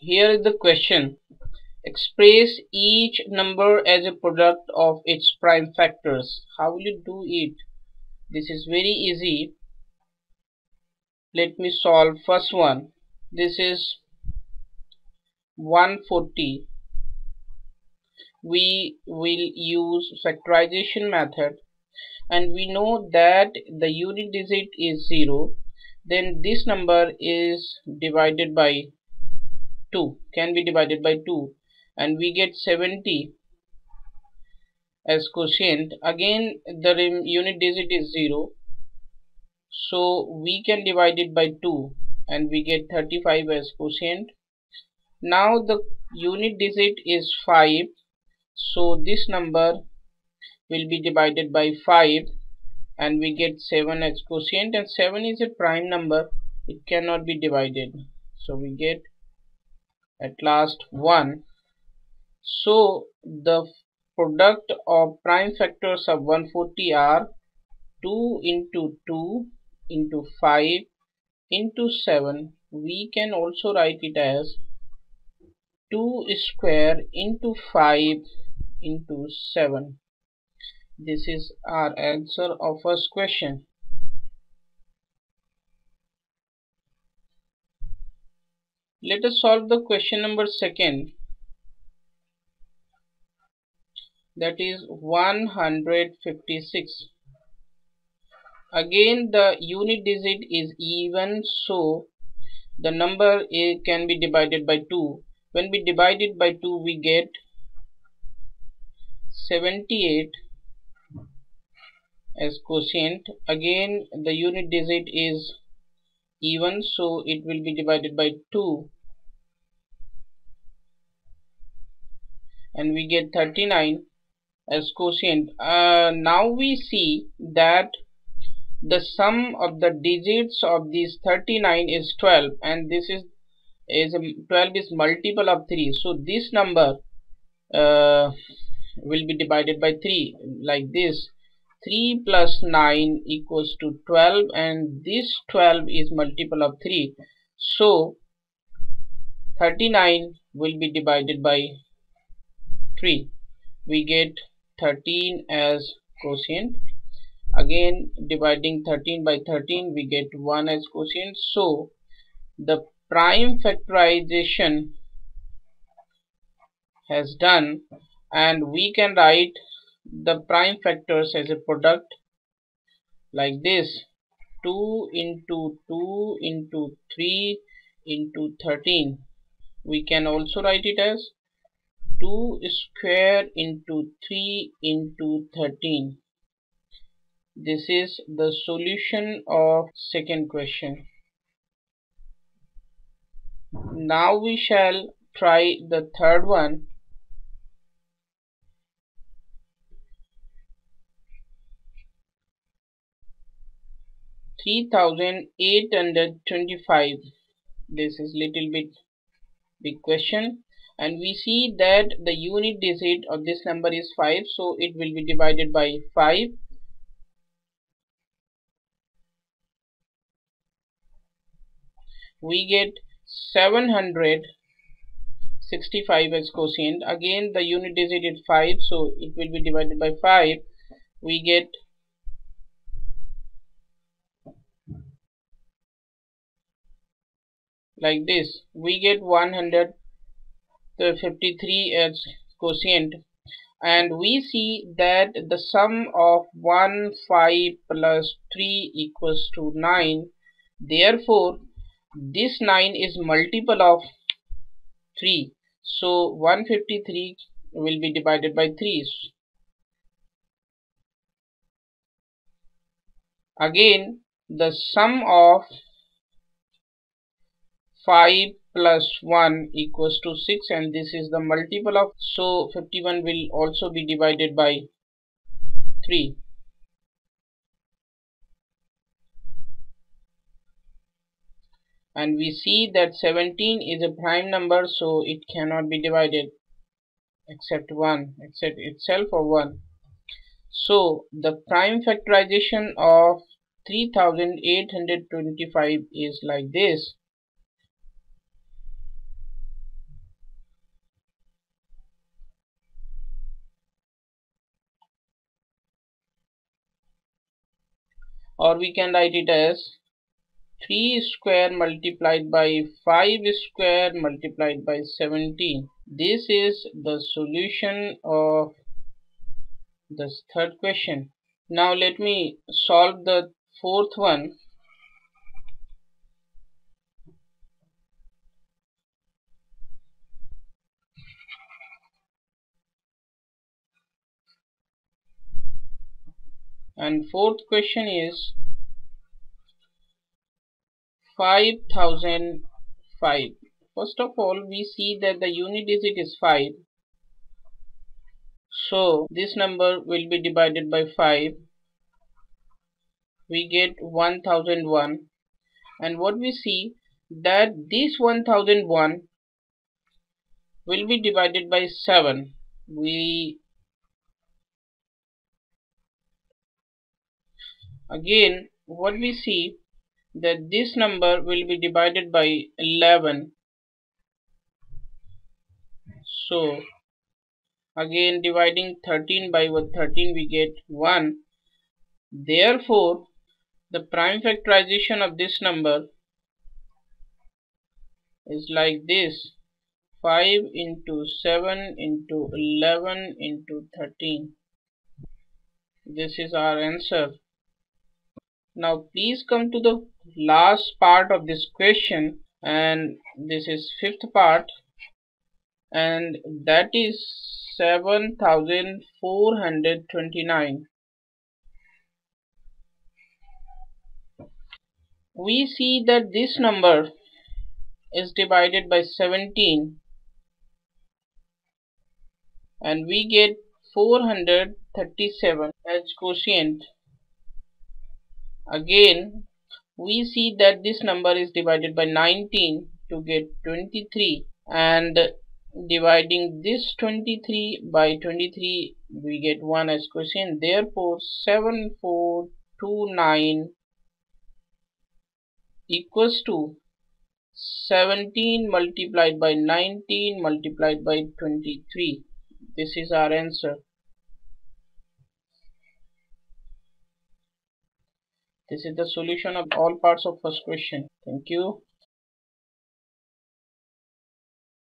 here is the question. Express each number as a product of its prime factors. How will you do it? This is very easy. Let me solve first one. This is 140 we will use factorization method. And we know that the unit digit is 0 then this number is divided by 2 can be divided by 2 and we get 70 as quotient. Again the unit digit is 0 so we can divide it by 2 and we get 35 as quotient. Now the unit digit is 5 so this number will be divided by 5 and we get 7 as quotient. And 7 is a prime number. It cannot be divided. So we get at last 1 so the product of prime factors of 140 are 2 into 2 into 5 into 7 we can also write it as 2 square into 5 into 7 this is our answer of first question let us solve the question number second. That is 156 again the unit digit is even so the number a can be divided by 2 when we divide it by 2 we get 78 as quotient. Again the unit digit is even so it will be divided by 2 and we get 39 as quotient. Uh, now we see that the sum of the digits of these 39 is 12 and this is is 12 is multiple of 3 so this number uh, will be divided by 3 like this 3 plus 9 equals to 12 and this 12 is multiple of 3 so 39 will be divided by 3 we get 13 as quotient. Again dividing 13 by 13 we get 1 as quotient. So the prime factorization has done and we can write the prime factors as a product like this. 2 into 2 into 3 into 13 we can also write it as 2 square into 3 into 13 this is the solution of second question. Now we shall try the third one three thousand eight hundred twenty-five. This is little bit big question. And we see that the unit digit of this number is 5 so it will be divided by 5 we get 765 as quotient. Again the unit digit is 5 so it will be divided by 5 we get like this. We get 100 the uh, 53 as quotient. And we see that the sum of 1 5 plus 3 equals to 9 therefore this 9 is multiple of 3 so 153 will be divided by 3 again the sum of 5 plus 1 equals to 6 and this is the multiple of so 51 will also be divided by 3 and we see that 17 is a prime number so it cannot be divided except 1 except itself or 1 so the prime factorization of 3825 is like this or we can write it as 3 square multiplied by 5 square multiplied by 17 this is the solution of this third question. Now let me solve the fourth one and fourth question is 5005 first of all we see that the unit digit is 5 so this number will be divided by 5 we get 1001 and what we see that this 1001 will be divided by 7 we again what we see that this number will be divided by 11 so again dividing 13 by 13 we get 1 therefore the prime factorization of this number is like this. 5 into 7 into 11 into 13 this is our answer now please come to the last part of this question and this is fifth part and that is 7429 we see that this number is divided by 17 and we get 437 as quotient again we see that this number is divided by 19 to get 23 and dividing this 23 by 23 we get 1 as quotient therefore 7429 equals to 17 multiplied by 19 multiplied by 23 this is our answer this is the solution of all parts of first question. Thank you